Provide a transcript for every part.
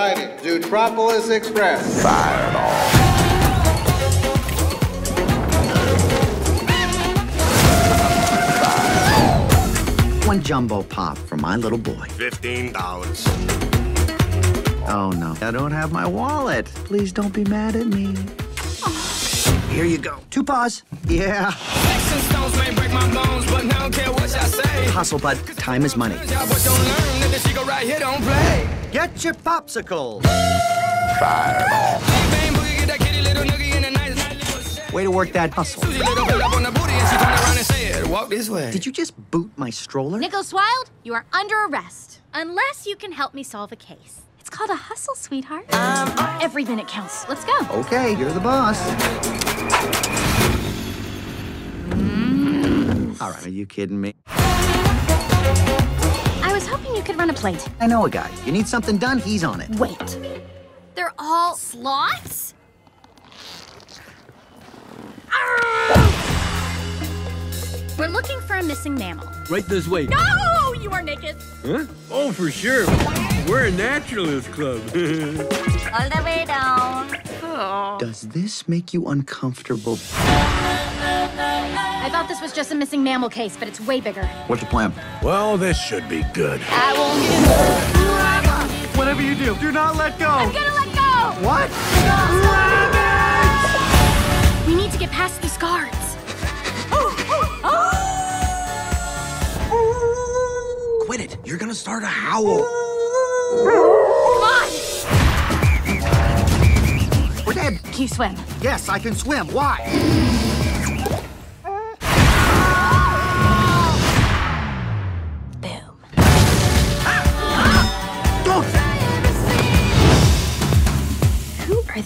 to Tropolis Express. One jumbo pop for my little boy. Fifteen dollars. Oh no, I don't have my wallet. Please don't be mad at me. Here you go. Two paws. Yeah. Some stones may break my bones, but don't care what say. Hustle, bud. Time is money. Y'all boys don't learn that the shit go right here don't play. Get your popsicle. Bang, boogie, get that kitty little noogie in a nice, nice little shack. Way to work that hustle. Susie little pull up on the booty and she turned around and said, walk this way. Did you just boot my stroller? Nicholas Wilde, you are under arrest. Unless you can help me solve a case. It's called a hustle, sweetheart. Um, Every minute counts. Let's go. Okay, you're the boss. All right, are you kidding me? I was hoping you could run a plate. I know a guy. You need something done, he's on it. Wait. They're all sloths? We're looking for a missing mammal. Right this way. No! You are naked. Huh? Oh, for sure. We're a naturalist club. All the way down. Oh. Does this make you uncomfortable? I thought this was just a missing mammal case, but it's way bigger. What's the plan? Well, this should be good. I won't get Whatever you do, do not let go. I'm gonna let go! What? We need to get past these guards. Quit it. You're gonna start a howl. Come on! We're dead. Can you swim? Yes, I can swim. Why?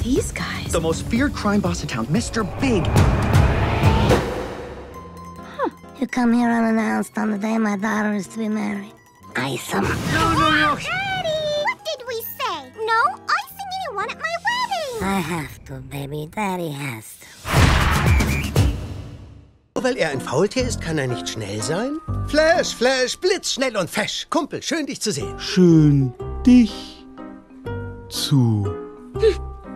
These guys? The most feared crime boss in town, Mr. Big. Huh. You come here unannounced on the day my daughter is to be married. Awesome. Daddy! What did we say? No icing anyone at my wedding! I have to, baby. Daddy has to. Nur weil er ein Faultier ist, kann er nicht schnell sein? Flash, Flash, blitzschnell und fesch. Kumpel, schön dich zu sehen. Schön, dich zu